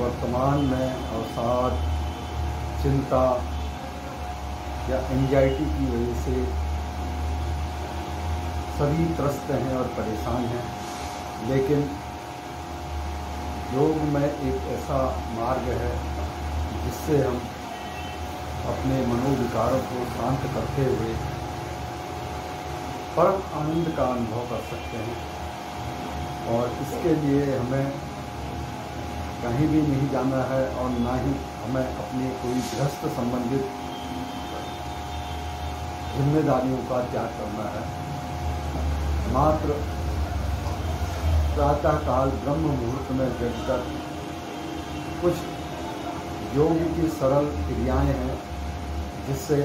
वर्तमान में अवसाद, चिंता या एंजाइटी की वजह से सभी त्रस्त हैं और परेशान हैं। लेकिन योग में एक ऐसा मार्ग है जिससे हम अपने मनोविकारों को शांत करते हुए परम आनंद का अनुभव कर सकते हैं। और इसके लिए हमें कहीं भी नहीं जाना है और ना ही हमें अपने कोई गृहस्थ संबंधित जिम्मेदारियों का त्याग करना है। मात्र प्रातःकाल ब्रह्म मुहूर्त में जगकर कुछ योग की सरल क्रियाएँ हैं, जिससे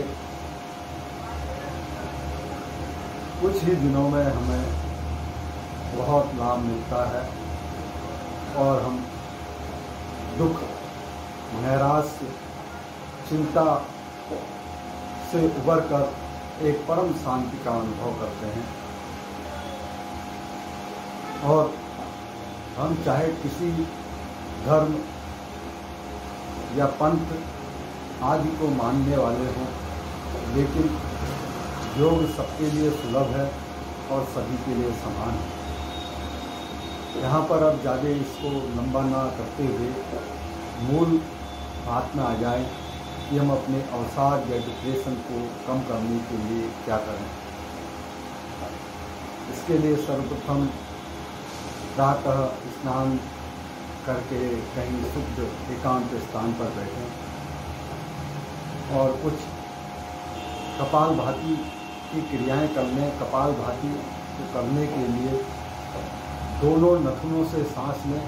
कुछ ही दिनों में हमें बहुत लाभ मिलता है और हम दुख नैराश्य चिंता से उबर कर एक परम शांति का अनुभव करते हैं। और हम चाहे किसी धर्म या पंथ आदि को मानने वाले हों, लेकिन योग सबके लिए सुलभ है और सभी के लिए समान है। यहाँ पर अब ज़्यादा इसको लंबा ना करते हुए मूल बात में आ जाए कि हम अपने अवसाद या डिप्रेशन को कम करने के लिए क्या करें। इसके लिए सर्वप्रथम प्रातः स्नान करके कहीं शुद्ध एकांत स्थान पर बैठें और कुछ कपाल भाती की क्रियाएँ करने, कपाल भाती को करने के लिए दोनों नथुनों से सांस लें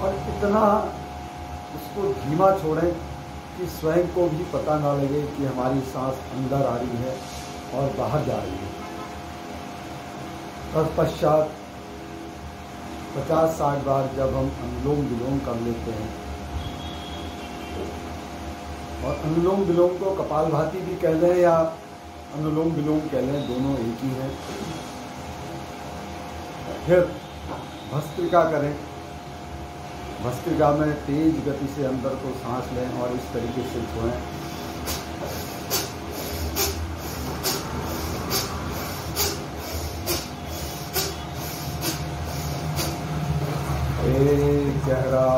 और इतना उसको धीमा छोड़ें कि स्वयं को भी पता ना लगे कि हमारी सांस अंदर आ रही है और बाहर जा रही है। तत्पश्चात पचास साठ बार जब हम अनुलोम विलोम कर लेते हैं, और अनुलोम विलोम को कपालभाति भी कह लें या अनुलोम विलोम कह लें, दोनों एक ही हैं। फिर भस्त्रिका करें। भस्त्रिका में तेज गति से अंदर को सांस लें और इस तरीके से छोड़ें गहरा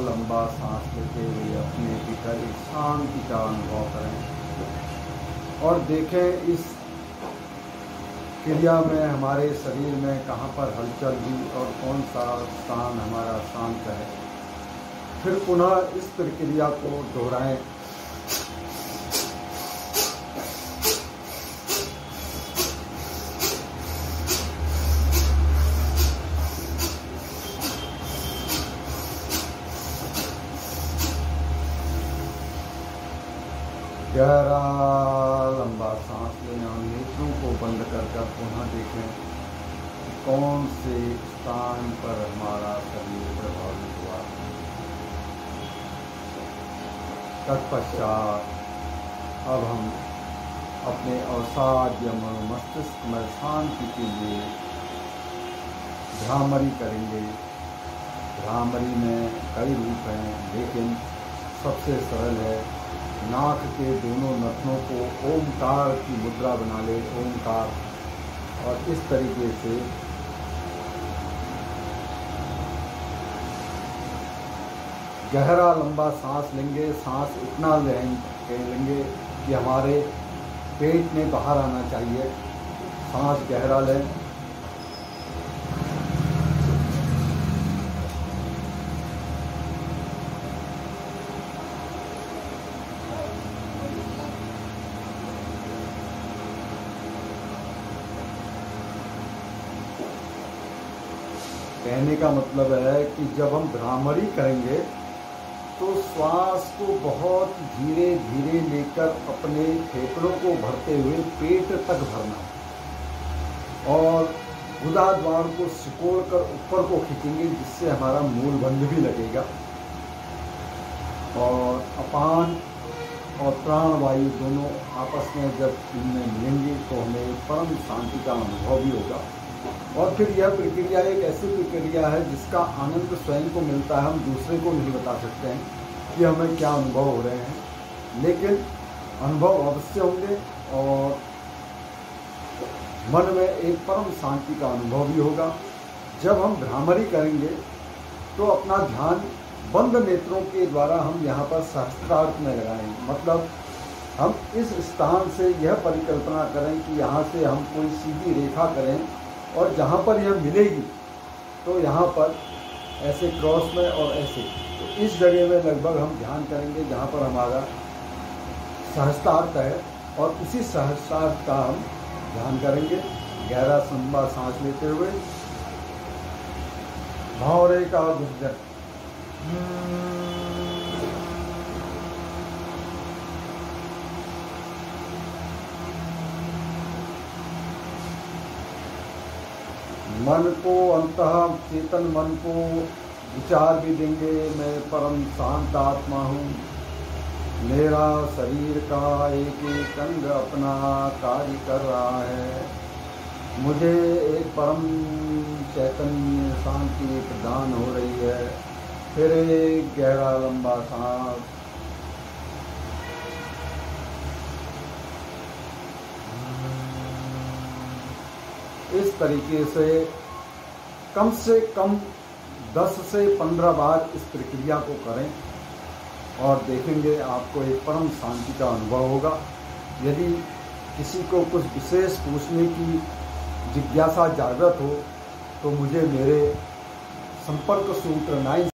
लंबा सांस लेते हुए अपने भीतर शांति का अनुभव करें। और देखें इस क्रिया में, हमारे शरीर में कहाँ पर हलचल हुई और कौन सा स्थान हमारा शांत है? फिर पुनः इस प्रक्रिया को दोहराएँ। गहरा लंबा सांस लें और नेत्रों को बंद कर कर पुनः देखें कौन से स्थान पर हमारा शरीर प्रभावित हुआ। तत्पश्चात अब हम अपने अवसाद या मस्तिष्क में शांति के लिए भ्रामरी करेंगे। भ्रामरी में कई रूप हैं, लेकिन सबसे सरल है नाक के दोनों नथनों को ओमकार की मुद्रा बना ले ओमकार और इस तरीके से गहरा लंबा सांस लेंगे, सांस इतना लेंगे कि हमारे पेट में बाहर आना चाहिए। सांस गहरा लें। कहने का मतलब है कि जब हम भ्रामरी करेंगे तो श्वास को बहुत धीरे धीरे लेकर अपने फेफड़ों को भरते हुए पेट तक भरना और गुदा द्वार को सिकोड़ कर ऊपर को खींचेंगे, जिससे हमारा मूल बंध भी लगेगा। और अपान और प्राण वायु दोनों आपस में जब इनमें मिलेंगे तो हमें परम शांति का अनुभव भी होगा। और फिर यह प्रक्रिया एक ऐसी प्रक्रिया है जिसका आनंद स्वयं को मिलता है, हम दूसरे को नहीं बता सकते हैं कि हमें क्या अनुभव हो रहे हैं। लेकिन अनुभव अवश्य होंगे और मन में एक परम शांति का अनुभव भी होगा। जब हम भ्रामरी करेंगे तो अपना ध्यान बंद नेत्रों के द्वारा हम यहाँ पर सहस्त्रार्थ में लगाएँगे मतलब हम इस स्थान से यह परिकल्पना करें कि यहाँ से हम कोई सीधी रेखा करें और जहाँ पर यह मिलेगी तो यहाँ पर ऐसे क्रॉस में और ऐसे। तो इस जगह में लगभग हम ध्यान करेंगे जहाँ पर हमारा सहस्तार्थ है और उसी सहस्तार्थ का हम ध्यान करेंगे। गहरा संबा सांस लेते हुए। भावरे का गुजर मन को अंत चेतन मन को विचार भी देंगे, मैं परम शांत आत्मा हूँ। मेरा शरीर का एक एक अंग अपना कार्य कर रहा है। मुझे एक परम चैतन्य शांति प्रदान हो रही है। फिर एक गहरा लंबा सांस। इस तरीके से कम से कम 10 से 15 बार इस प्रक्रिया को करें और देखेंगे आपको एक परम शांति का अनुभव होगा। यदि किसी को कुछ विशेष पूछने की जिज्ञासा जागृत हो तो मुझे मेरे संपर्क सूत्र नाइन